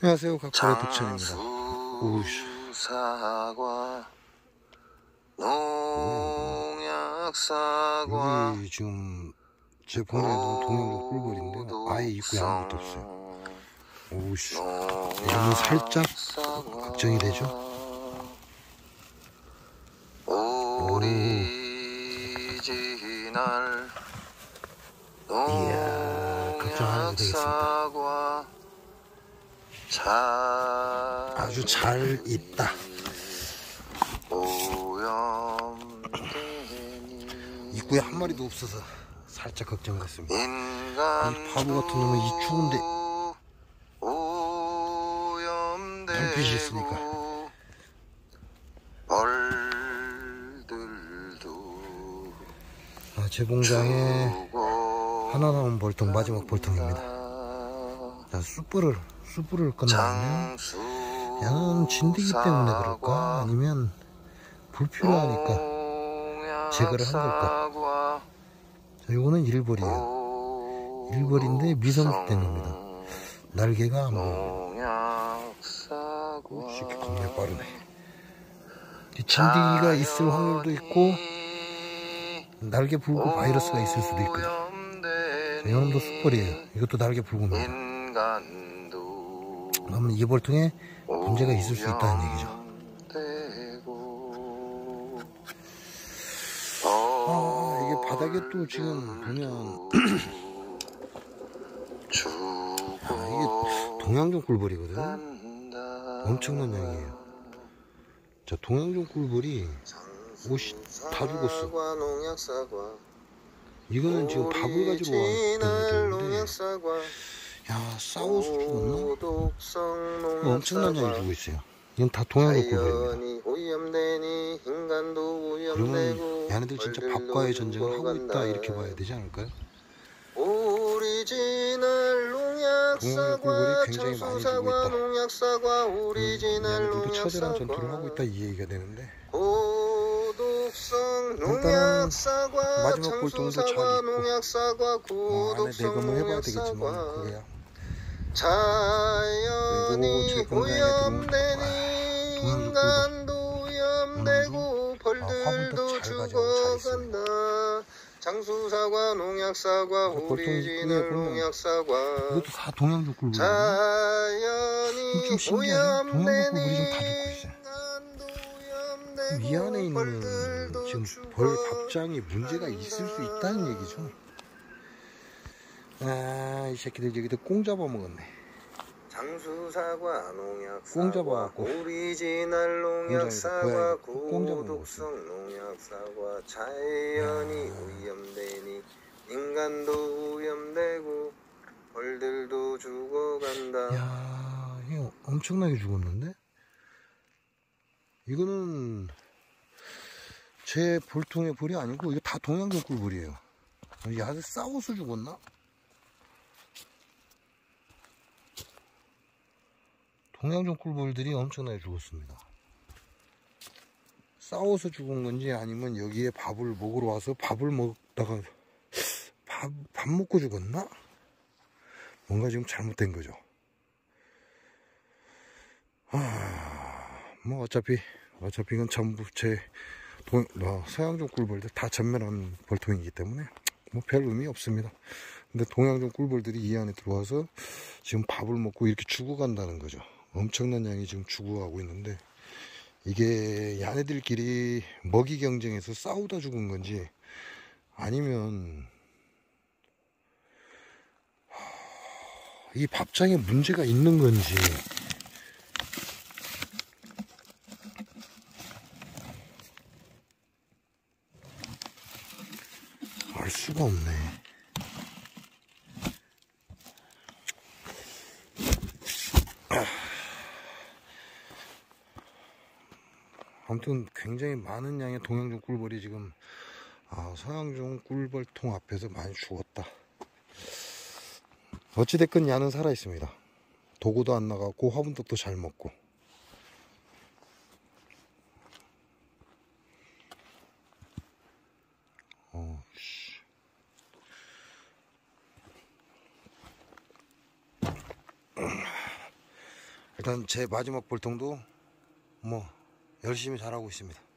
안녕하세요. 각설의 도천입니다. 오우씨 사과 농약 사과 여기 지금 제 보내는 동영상 꿀벌인데 아예 입구에 아무것도 없어요. 오우씨. 이러면 살짝 걱정이 되죠? 오리지널 이야, 걱정하셔도 되겠습니다. 잘 아주 잘 있다. 입구에 한 마리도 없어서 살짝 걱정됐습니다. 인간 이 바보 같은 놈은 이 추운데 불빛이 있으니까. 벌들도 아, 제 공장에 죽어 하나 남은 볼통 마지막 볼통입니다 자 숯불을 숯불을 장수 얘는 진드기 때문에 그럴까? 아니면 불필요하니까 제거를 한 걸까? 자, 요거는 일벌이에요. 일벌인데 미성숙된 겁니다. 날개가 뭐 농약사과 쉽게 굉장히 빠르네. 이 진드기가 있을 확률도 있고 날개 불구 바이러스가 있을 수도 있거든. 자, 이놈도 숯불이에요. 이것도 날개 불구입니다 인간도 그러면 이 볼통에 문제가 있을 수 있다는 얘기죠. 아 이게 바닥에 또 지금 보면 아, 이게 동양종 꿀벌이거든? 엄청난 양이에요. 자 동양종 꿀벌이 옷이 다 죽었어. 이거는 지금 밥을 가지러 왔던 애들인데 야 싸워서 죽었나? 이거 엄청난 양이 죽어 있어요 이건 다 동양종 꿀벌입니다 그러면 얘네들 진짜 밥과의 전쟁을 하고 있다 이렇게 봐야 되지 않을까요? 꿀벌이 굉장히 많이 죽고 있다. 오리지널 얘네들도 처절한 전투를 하고 있다 이 얘기가 되는데 일단은 농약사과 마지막 벌통도 잘 있고. 어, 안에 내검을 해봐야 되겠지만 그거야 자연이 공장에 오염되니 들어온 인간도 오염되고 아, 벌들도 죽어간다. 장수사과 농약사과 오리지널 보면 농약사과. 이것도 다 동양종 꿀벌이에요 자연이 있어요 인간도 이 안에 있는 지금 벌 봉장이 문제가 있을 수 있다는 얘기죠. 아, 이 새끼들 여기도 꽁 잡아먹었네. 장수사과 꽁 농약사과 잡아갖고 오리지널 농약 사과 꽁 잡아먹었어요. 고독성 농약 사과 자연이 오염되니 인간도 오염되고 벌들도 죽어간다 야, 이거 엄청나게 죽었는데? 이거는 제 볼통의 볼이 아니고 이거 다 꿀벌이에요. 이 아들 싸워서 죽었나? 동양종 꿀벌들이 엄청나게 죽었습니다. 싸워서 죽은 건지 아니면 여기에 밥을 먹으러 와서 밥을 먹다가 밥, 밥 먹고 죽었나? 뭔가 지금 잘못된 거죠. 아, 뭐 어차피 어차피 이건 전부 제 동, 어, 서양종 꿀벌들 다 전멸한 벌통이기 때문에 뭐 별 의미 없습니다. 근데 동양종 꿀벌들이 이 안에 들어와서 지금 밥을 먹고 이렇게 죽어간다는 거죠. 엄청난 양이 지금 죽어가고 있는데 이게 야네들끼리 먹이 경쟁에서 싸우다 죽은 건지 아니면 이 밥장에 문제가 있는 건지 알 수가 없네. 아무튼 굉장히 많은 양의 동양종 꿀벌이 지금 아, 서양종 꿀벌통 앞에서 많이 죽었다. 어찌됐건 야는 살아있습니다. 도구도 안 나가고 화분떡도 잘 먹고. 어, 씨. 일단 제 마지막 볼통도 뭐 열심히 잘하고 있습니다.